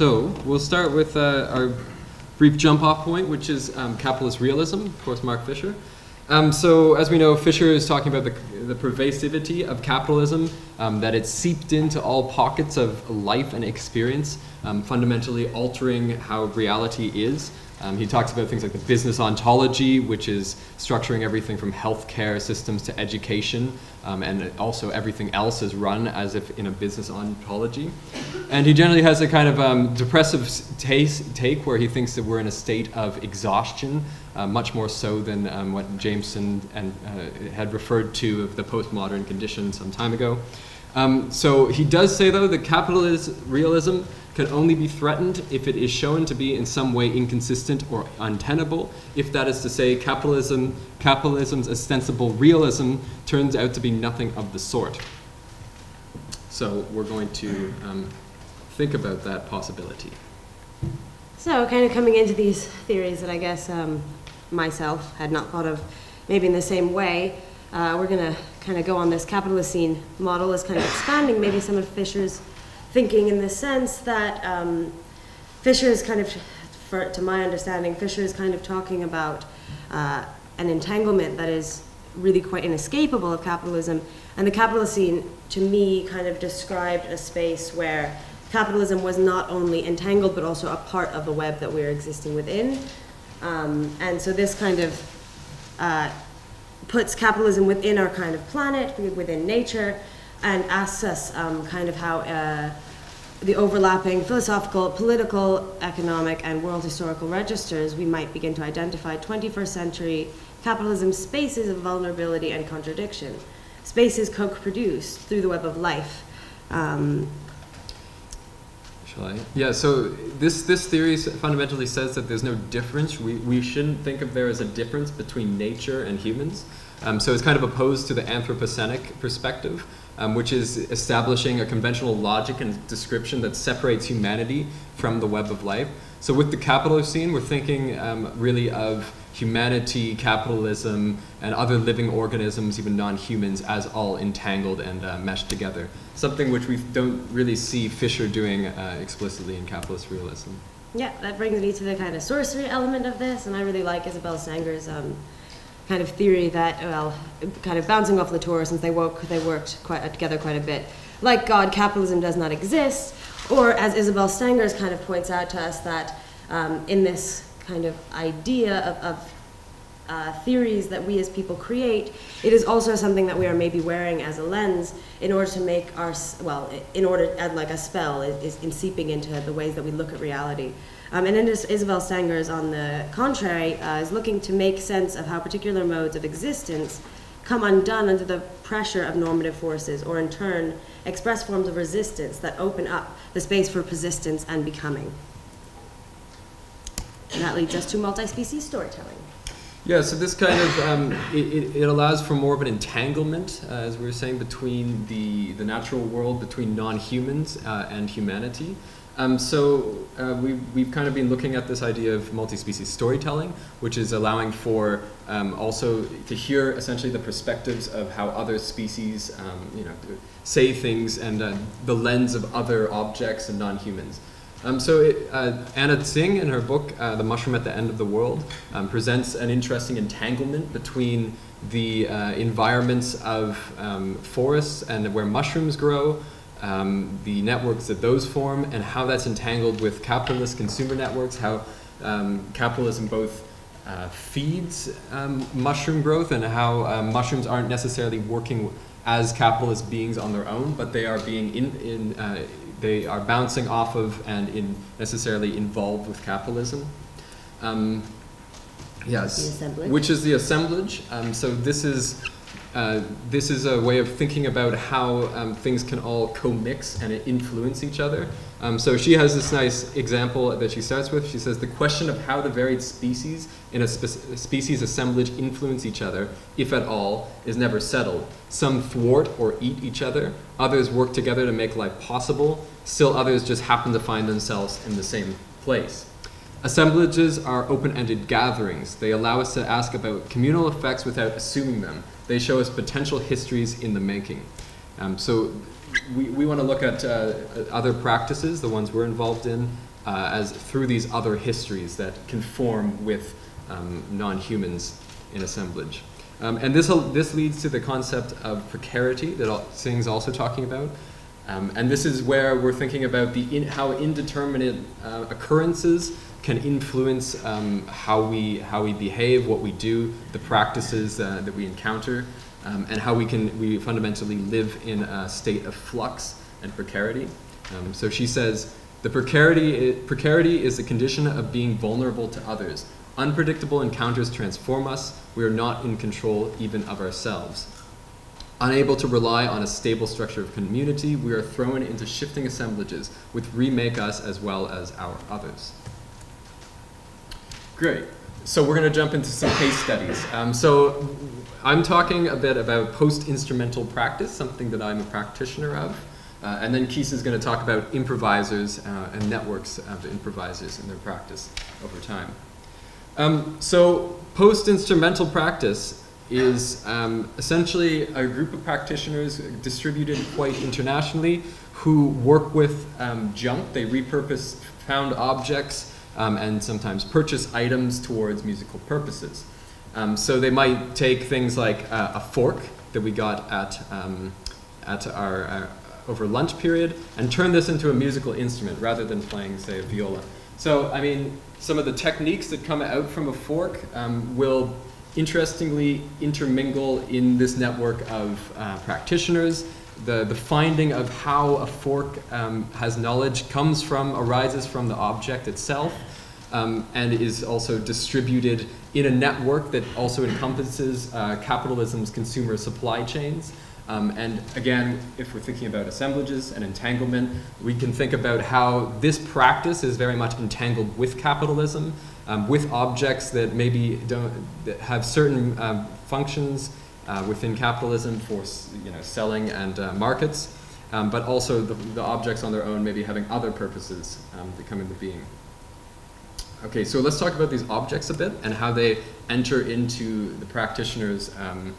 So we'll start with uh, our brief jump off point, which is um, capitalist realism, of course, Mark Fisher. Um, so as we know, Fisher is talking about the, the pervasivity of capitalism, um, that it's seeped into all pockets of life and experience, um, fundamentally altering how reality is. Um, he talks about things like the business ontology, which is structuring everything from healthcare systems to education, um, and also everything else is run as if in a business ontology. And he generally has a kind of um, depressive taste, take where he thinks that we're in a state of exhaustion, uh, much more so than um, what Jameson and, uh, had referred to of the postmodern condition some time ago. Um, so he does say, though, that capitalist realism can only be threatened if it is shown to be in some way inconsistent or untenable. If that is to say, capitalism, capitalism's ostensible realism turns out to be nothing of the sort. So we're going to um, think about that possibility. So, kind of coming into these theories that I guess um, myself had not thought of maybe in the same way, uh, we're going to kind of go on this Capitalocene model is kind of expanding maybe some of Fisher's thinking in the sense that um, Fisher is kind of, for, to my understanding, Fisher is kind of talking about uh, an entanglement that is really quite inescapable of capitalism. And the Capitalocene, to me, kind of described a space where capitalism was not only entangled but also a part of the web that we're existing within. Um, and so this kind of uh, puts capitalism within our kind of planet, within nature, and asks us um, kind of how uh, the overlapping philosophical, political, economic, and world historical registers we might begin to identify 21st century capitalism spaces of vulnerability and contradiction, spaces co-produced through the web of life. Um, Shall I? Yeah, so this, this theory fundamentally says that there's no difference. We, we shouldn't think of there as a difference between nature and humans. Um, so it's kind of opposed to the Anthropocenic perspective, um, which is establishing a conventional logic and description that separates humanity from the web of life. So with the Capitalocene, we're thinking um, really of humanity, capitalism, and other living organisms, even non-humans, as all entangled and uh, meshed together. Something which we don't really see Fisher doing uh, explicitly in capitalist realism. Yeah, that brings me to the kind of sorcery element of this, and I really like Isabelle Stengers' um, kind of theory that, well, kind of bouncing off Latour since they, woke, they worked quite, together quite a bit. Like God, capitalism does not exist, or as Isabelle Stengers kind of points out to us that um, in this kind of idea of, of uh, theories that we as people create, it is also something that we are maybe wearing as a lens in order to make our, well, in order, like a spell, is in seeping into the ways that we look at reality. Um, and then Isabelle Stengers, on the contrary, uh, is looking to make sense of how particular modes of existence come undone under the pressure of normative forces, or in turn, express forms of resistance that open up the space for persistence and becoming. And that leads us to multi-species storytelling. Yeah, so this kind of, um, it, it, allows for more of an entanglement, uh, as we were saying, between the, the natural world, between non-humans uh, and humanity. Um, so uh, we, we've kind of been looking at this idea of multi-species storytelling, which is allowing for um, also to hear essentially the perspectives of how other species, um, you know, say things and uh, the lens of other objects and non-humans. Um, so it, uh, Anna Tsing, in her book, uh, The Mushroom at the End of the World, um, presents an interesting entanglement between the uh, environments of um, forests and where mushrooms grow, um, the networks that those form, and how that's entangled with capitalist consumer networks, how um, capitalism both uh, feeds um, mushroom growth and how uh, mushrooms aren't necessarily working as capitalist beings on their own, but they are being in, in uh, they are bouncing off of and in necessarily involved with capitalism. Um, yes, which is the assemblage. Um, so this is uh, this is a way of thinking about how um, things can all co-mix and influence each other. Um, so she has this nice example that she starts with. She says, the question of how the varied species in a spe species assemblage influence each other, if at all, is never settled. Some thwart or eat each other. Others work together to make life possible. Still others just happen to find themselves in the same place. Assemblages are open-ended gatherings. They allow us to ask about communal effects without assuming them. They show us potential histories in the making. Um, so we, we want to look at uh, other practices, the ones we're involved in, uh, as through these other histories that conform with um, non-humans in assemblage. Um, and this, this leads to the concept of precarity that Tsing's also talking about. Um, and this is where we're thinking about the in, how indeterminate uh, occurrences can influence um, how, we, how we behave, what we do, the practices uh, that we encounter, um, and how we can we fundamentally live in a state of flux and precarity. Um, so she says, the precarity, precarity is the condition of being vulnerable to others. Unpredictable encounters transform us. We are not in control even of ourselves. Unable to rely on a stable structure of community, we are thrown into shifting assemblages which remake us as well as our others. Great. So we're going to jump into some case studies. Um, so I'm talking a bit about post-instrumental practice, something that I'm a practitioner of. Uh, and then Keith is going to talk about improvisers uh, and networks of improvisers in their practice over time. Um, so post-instrumental practice is um, essentially a group of practitioners distributed quite internationally who work with um, junk. They repurpose found objects um, and sometimes purchase items towards musical purposes. Um, so they might take things like uh, a fork that we got at, um, at our, our, over lunch period and turn this into a musical instrument rather than playing, say, a viola. So, I mean, some of the techniques that come out from a fork um, will interestingly intermingle in this network of uh, practitioners. The, the finding of how a fork um, has knowledge comes from, arises from the object itself, um, and is also distributed in a network that also encompasses uh, capitalism's consumer supply chains. Um, and again, if we're thinking about assemblages and entanglement, we can think about how this practice is very much entangled with capitalism, um, with objects that maybe don't that have certain um, functions uh, within capitalism for you know selling and uh, markets, um, but also the, the, objects on their own maybe having other purposes um, that come into being. Okay, so let's talk about these objects a bit and how they enter into the practitioner's um,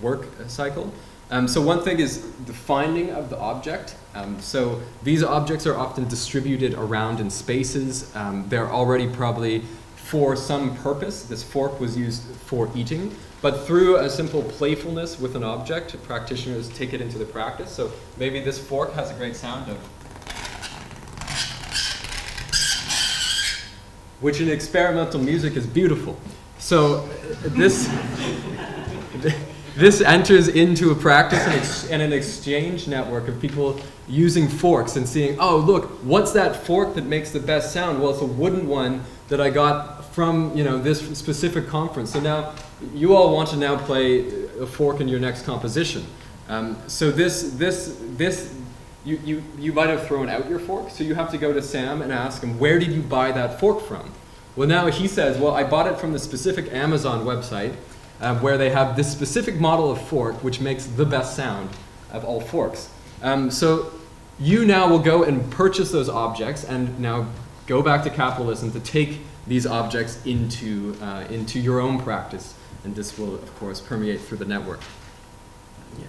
work cycle. Um, so one thing is the finding of the object. Um, so these objects are often distributed around in spaces. Um, they're already probably for some purpose. This fork was used for eating, but through a simple playfulness with an object, practitioners take it into the practice. So maybe this fork has a great sound of which in experimental music is beautiful. So this, this enters into a practice and, an exchange network of people using forks and seeing, oh, look, what's that fork that makes the best sound? Well, it's a wooden one that I got from you know this specific conference. So now you all want to now play a fork in your next composition. Um, so this, this, this you, you, you might have thrown out your fork, so you have to go to Sam and ask him, where did you buy that fork from? Well, now he says, well, I bought it from the specific Amazon website uh, where they have this specific model of fork which makes the best sound of all forks. Um, so you now will go and purchase those objects and now go back to capitalism to take these objects into, uh, into your own practice. And this will, of course, permeate through the network. Yeah.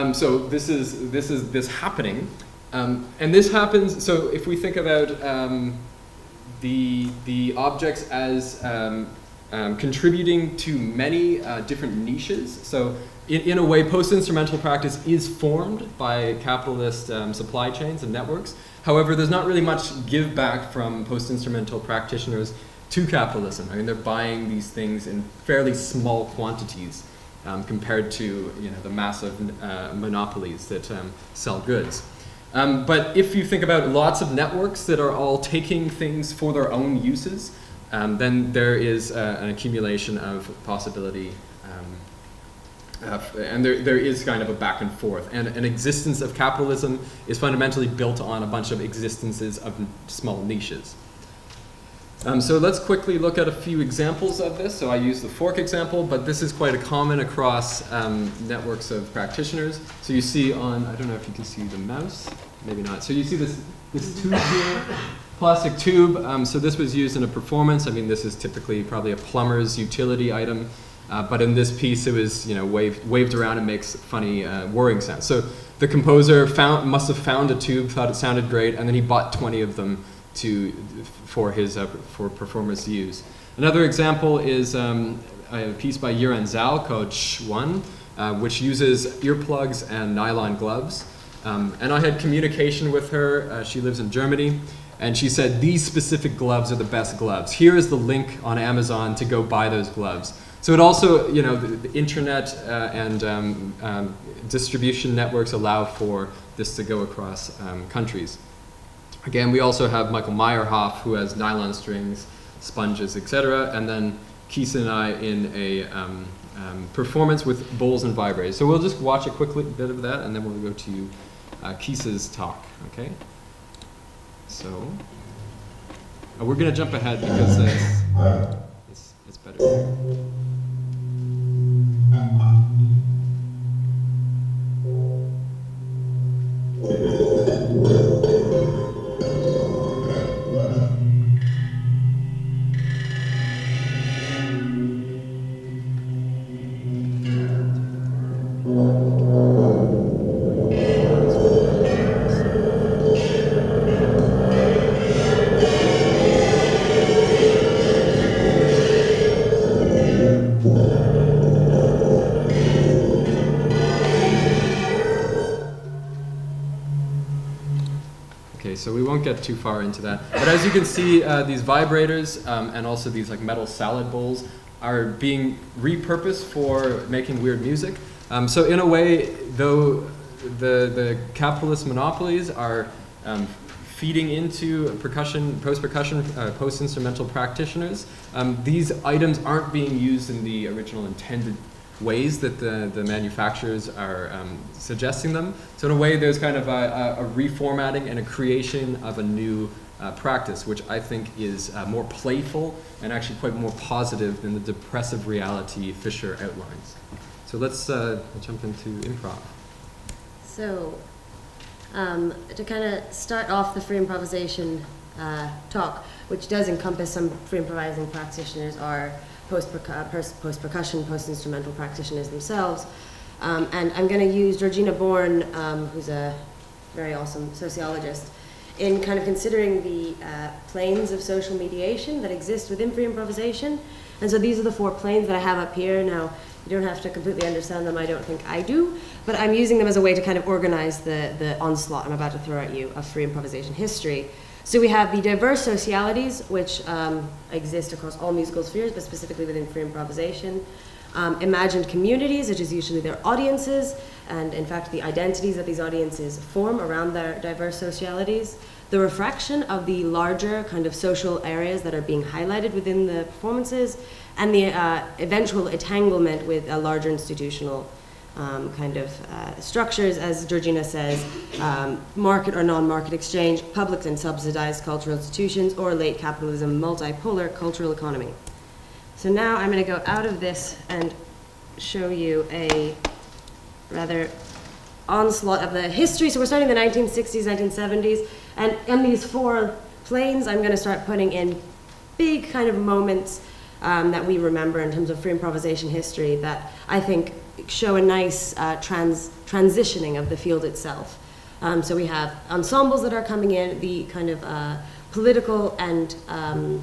Um, so this is this is this happening, um, and this happens. So if we think about um, the the objects as um, contributing to many uh, different niches. So in, in a way, post-instrumental practice is formed by capitalist um, supply chains and networks. However, there's not really much give back from post-instrumental practitioners to capitalism. I mean, they're buying these things in fairly small quantities um, compared to you know, the massive uh, monopolies that um, sell goods. Um, but if you think about lots of networks that are all taking things for their own uses, um, then there is uh, an accumulation of possibility um, uh, and there, there is kind of a back and forth. And an existence of capitalism is fundamentally built on a bunch of existences of small niches. Um, so let's quickly look at a few examples of this. So I use the fork example, but this is quite a common across um, networks of practitioners. So you see on, I don't know if you can see the mouse, maybe not. So you see this, this tube here, plastic tube. Um, so this was used in a performance. I mean, this is typically probably a plumber's utility item. Uh, but in this piece, it was you know waved, waved around and makes funny uh, whirring sounds. So the composer found, must have found a tube, thought it sounded great, and then he bought 20 of them to, for his uh, for performers to use. Another example is um, a piece by Yuran Zhao called Sh1, uh, which uses earplugs and nylon gloves. Um, and I had communication with her. Uh, she lives in Germany. And she said, these specific gloves are the best gloves. Here is the link on Amazon to go buy those gloves. So it also, you know, the, the internet uh, and um, um, distribution networks allow for this to go across um, countries. Again, we also have Michael Maierhof, who has nylon strings, sponges, etc. And then Kees and I in a um, um, performance with bowls and vibrators. So we'll just watch a quick bit of that, and then we'll go to uh, Kees's talk, okay? So, uh, we're going to jump ahead because it's, it's, it's better. So we won't get too far into that. But as you can see, uh, these vibrators um, and also these like metal salad bowls are being repurposed for making weird music. Um, so in a way, though the, the capitalist monopolies are um, feeding into percussion, post-percussion, uh, post-instrumental practitioners, um, these items aren't being used in the original intended ways that the, the manufacturers are um, suggesting them. So in a way, there's kind of a, a, reformatting and a creation of a new uh, practice, which I think is uh, more playful and actually quite more positive than the depressive reality Fisher outlines. So let's uh, jump into improv. So, um, to kind of start off the free improvisation uh, talk, which does encompass some free improvising practitioners, are post percussion, post instrumental practitioners themselves. Um, and I'm going to use Georgina Born, um, who's a very awesome sociologist, in kind of considering the uh, planes of social mediation that exist within free improvisation. And so these are the four planes that I have up here. Now, you don't have to completely understand them, I don't think I do, but I'm using them as a way to kind of organize the, the onslaught I'm about to throw at you of free improvisation history. So we have the diverse socialities, which um, exist across all musical spheres, but specifically within free improvisation. Um, imagined communities, which is usually their audiences, and in fact the identities that these audiences form around their diverse socialities. The refraction of the larger kind of social areas that are being highlighted within the performances, and the uh, eventual entanglement with a larger institutional um, kind of uh, structures, as Georgina says, um, market or non-market exchange, public and subsidized cultural institutions, or late capitalism, multipolar cultural economy. So now I'm going to go out of this and show you a rather onslaught of the history. So we're starting the 1960s, 1970s, and in these four planes, I'm going to start putting in big kind of moments um, that we remember in terms of free improvisation history that I think show a nice uh, trans transitioning of the field itself. Um, so we have ensembles that are coming in, the kind of uh, political and um,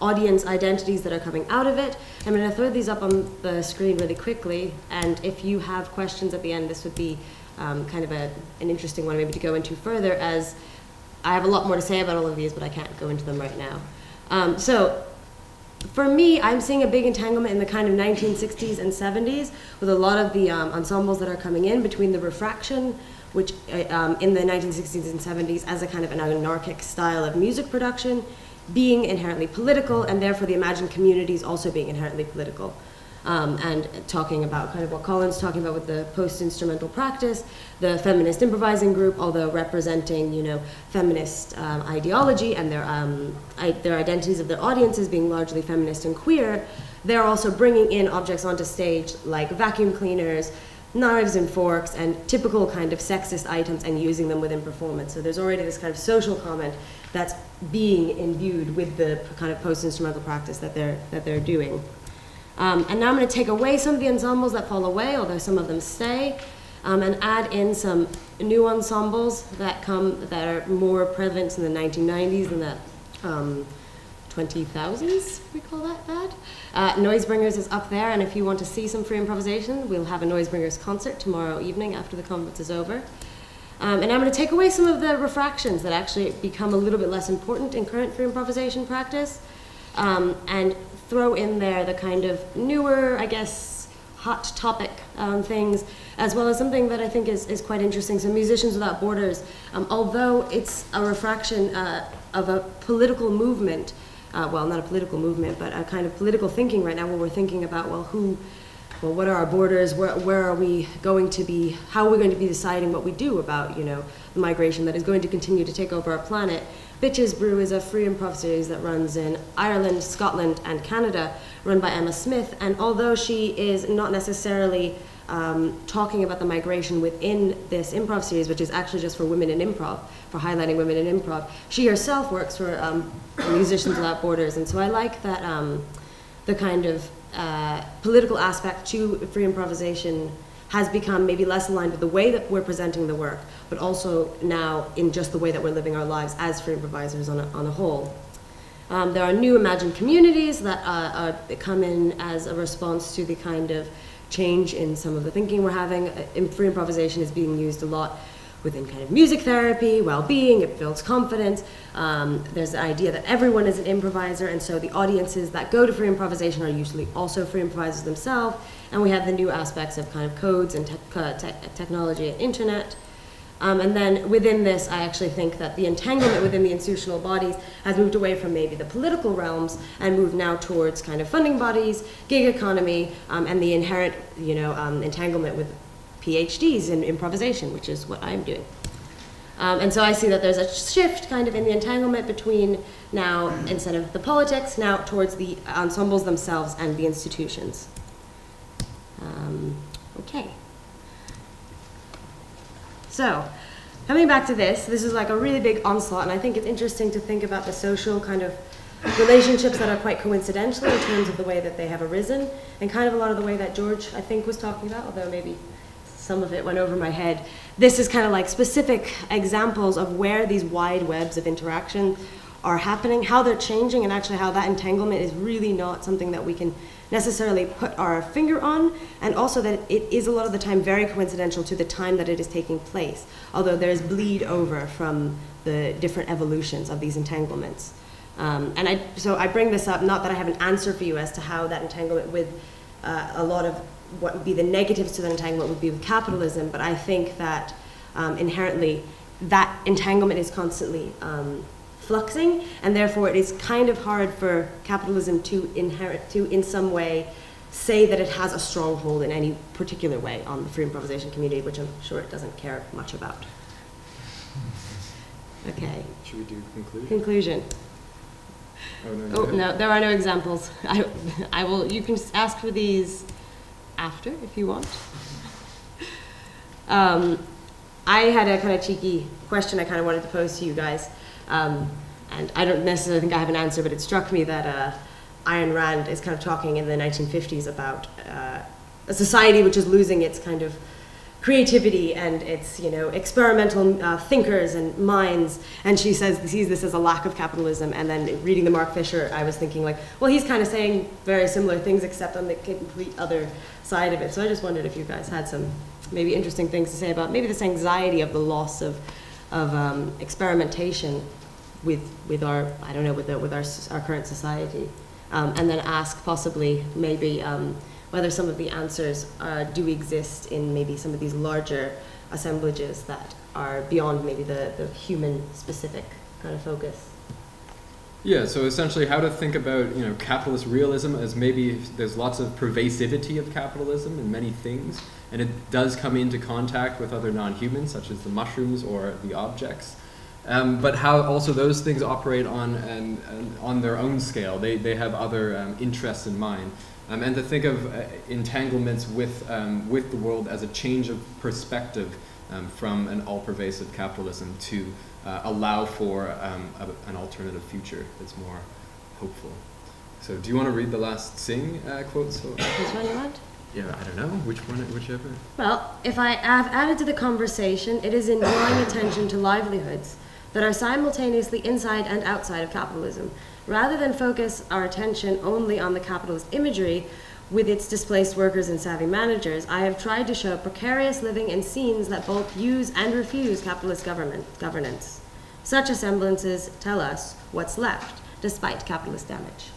audience identities that are coming out of it. I'm going to throw these up on the screen really quickly, and if you have questions at the end, this would be um, kind of a, an interesting one maybe to go into further, as I have a lot more to say about all of these, but I can't go into them right now. Um, so for me, I'm seeing a big entanglement in the kind of 1960s and 70s with a lot of the um, ensembles that are coming in between the refraction, which uh, um, in the 1960s and 70s as a kind of an anarchic style of music production, being inherently political, and therefore the imagined communities also being inherently political. Um, and talking about kind of what Colin's talking about with the post-instrumental practice, the feminist improvising group, although representing, you know, feminist um, ideology and their, um, I, their identities of their audiences being largely feminist and queer, they're also bringing in objects onto stage like vacuum cleaners, knives and forks, and typical kind of sexist items and using them within performance. So there's already this kind of social comment that's being imbued with the kind of post-instrumental practice that they're, that they're doing. Um, and now I'm going to take away some of the ensembles that fall away, although some of them stay, um, and add in some new ensembles that come that are more prevalent in the 1990s and the um, 20,000s, we call that that. Uh, Noisebringers is up there, and if you want to see some free improvisation, we'll have a Noisebringers concert tomorrow evening after the conference is over. Um, and I'm going to take away some of the refractions that actually become a little bit less important in current free improvisation practice um, and throw in there the kind of newer, I guess, hot topic um, things, as well as something that I think is, is quite interesting. So, Musicians Without Borders, um, although it's a refraction uh, of a political movement, uh, well, not a political movement, but a kind of political thinking right now where we're thinking about, well, who well, what are our borders? Where, where are we going to be? How are we going to be deciding what we do about, you know, the migration that is going to continue to take over our planet? Bitches Brew is a free improv series that runs in Ireland, Scotland, and Canada, run by Emma Smith. And although she is not necessarily um, talking about the migration within this improv series, which is actually just for women in improv, for highlighting women in improv, she herself works for um, Musicians Without Borders. And so I like that um, the kind of uh, political aspect to free improvisation has become maybe less aligned with the way that we're presenting the work, but also now in just the way that we're living our lives as free improvisers on a, on a whole. Um, there are new imagined communities that uh, are, come in as a response to the kind of change in some of the thinking we're having. Uh, free improvisation is being used a lot within kind of music therapy, well-being, it builds confidence. Um, there's the idea that everyone is an improviser, and so the audiences that go to free improvisation are usually also free improvisers themselves. And we have the new aspects of kind of codes and te uh, te technology and internet. Um, and then within this, I actually think that the entanglement within the institutional bodies has moved away from maybe the political realms and moved now towards kind of funding bodies, gig economy, um, and the inherent, you know, um, entanglement with PhDs in improvisation, which is what I'm doing. Um, and so I see that there's a shift kind of in the entanglement between now, instead of the politics, now towards the ensembles themselves and the institutions. Um, okay. So, coming back to this, this is like a really big onslaught, and I think it's interesting to think about the social kind of relationships that are quite coincidental in terms of the way that they have arisen, and kind of a lot of the way that George, I think, was talking about, although maybe some of it went over my head. This is kind of like specific examples of where these wide webs of interaction are happening, how they're changing, and actually how that entanglement is really not something that we can necessarily put our finger on, and also that it is a lot of the time very coincidental to the time that it is taking place, although there's bleed over from the different evolutions of these entanglements. Um, and I, so I bring this up, not that I have an answer for you as to how that entanglement with uh, a lot of what would be the negatives to that entanglement would be with capitalism, but I think that um, inherently that entanglement is constantly um, fluxing, and therefore it is kind of hard for capitalism to inherit, to in some way say that it has a stronghold in any particular way on the free improvisation community, which I'm sure it doesn't care much about. Okay. Should we do conclusion? Conclusion. Oh no, oh, no there are no examples. I, I will. You can just ask for these after if you want. Um, I had a kind of cheeky question I kind of wanted to pose to you guys. Um, and I don't necessarily think I have an answer, but it struck me that uh, Ayn Rand is kind of talking in the 1950s about uh, a society which is losing its kind of creativity and its you know experimental uh, thinkers and minds. And she says sees this as a lack of capitalism. And then reading the mark fisher i was thinking like well he's kind of saying very similar things except on the complete other side of it. So i just wondered if you guys had some maybe interesting things to say about maybe this anxiety of the loss of of um, experimentation with with our i don't know with the, with our, our current society um, and then ask possibly maybe um, whether some of the answers uh, do exist in maybe some of these larger assemblages that are beyond maybe the, the human specific kind of focus. Yeah, so essentially how to think about, you know, capitalist realism as maybe there's lots of pervasivity of capitalism in many things, and it does come into contact with other non-humans, such as the mushrooms or the objects. Um, but how also those things operate on, and, and on their own scale. They, they have other um, interests in mind. Um, and to think of uh, entanglements with, um, with the world as a change of perspective um, from an all-pervasive capitalism to uh, allow for um, a, an alternative future that's more hopeful. So, do you want to read the last Tsing uh, quote? So, Which one you want? Yeah, I don't know which one, whichever. Well, if I have added to the conversation, it is in drawing attention to livelihoods that are simultaneously inside and outside of capitalism. Rather than focus our attention only on the capitalist imagery with its displaced workers and savvy managers, I have tried to show precarious living in scenes that both use and refuse capitalist government governance. Such assemblances tell us what's left despite capitalist damage.